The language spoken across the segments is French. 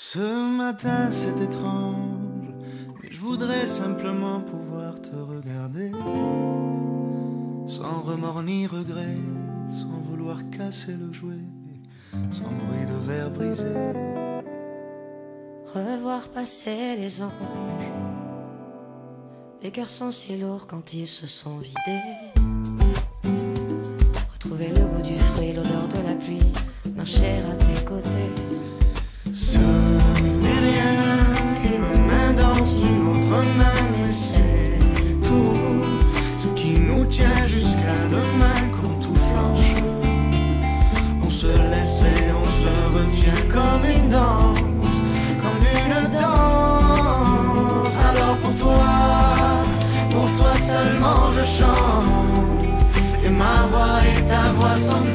Ce matin c'est étrange, mais je voudrais simplement pouvoir te regarder. Sans remords ni regret, sans vouloir casser le jouet, sans bruit de verre brisé. Revoir passer les anges, les cœurs sont si lourds quand ils se sont vidés. Retrouver le goût du fruit, l'odeur de la pluie, marcher à c'est tout ce qui nous tient jusqu'à demain quand tout flanche. On se laisse et on se retient comme une danse, comme une danse. Alors pour toi, pour toi seulement je chante, et ma voix et ta voix sont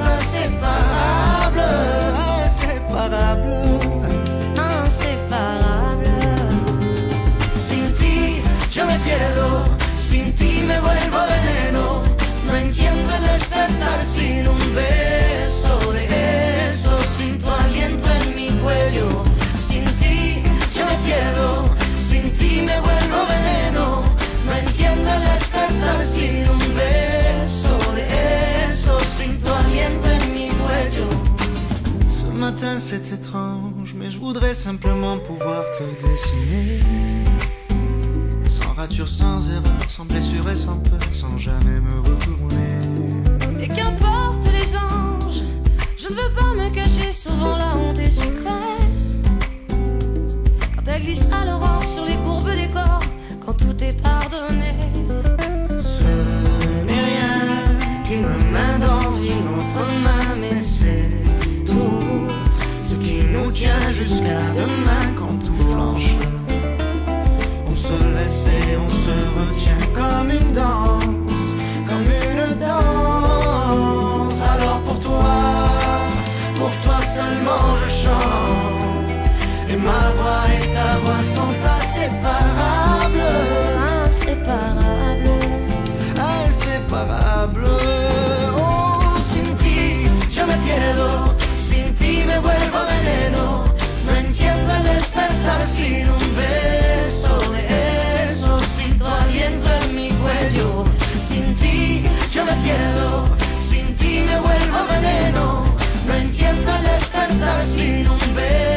sin ti me vuelvo veneno. No entiendo el despertar sin un beso de eso, sin tu aliento en mi cuello. Sin ti yo me pierdo, sin ti me vuelvo veneno. No entiendo el despertar sin un beso de eso, sin tu aliento en mi cuello. Ce matin c'est étrange, mais je voudrais simplement pouvoir te dessiner. Sans erreur, sans blessure et sans peur, sans jamais me retourner. Et qu'importe les anges, je ne veux pas me cacher, souvent la honte est sucrée. Quand elle glisse à l'aurore sur les courbes des corps, quand tout est pardonné. Ce n'est rien qu'une main dans une autre main, mais c'est tout ce qui nous tient jusqu'à demain inséparable, inséparable, inséparable. Oh, sin ti yo me pierdo, sin ti me vuelvo veneno. No entiendo el despertar sin un beso de eso, sin tu aliento en mi cuello. Sin ti yo me pierdo, sin ti me vuelvo veneno. No entiendo el despertar sin un beso.